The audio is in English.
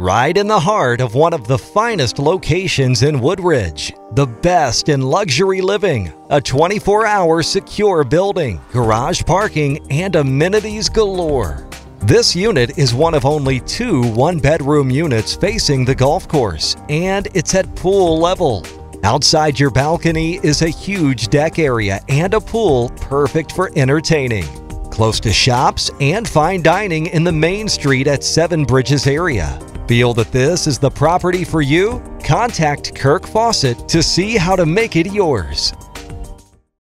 Right in the heart of one of the finest locations in Woodridge, the best in luxury living, a 24 hour secure building, garage parking, and amenities galore. This unit is one of only two one bedroom units facing the golf course, and it's at pool level. Outside your balcony is a huge deck area and a pool perfect for entertaining. Close to shops and fine dining in the main street at Seven Bridges area. Feel that this is the property for you? Contact Kirk Fausett to see how to make it yours.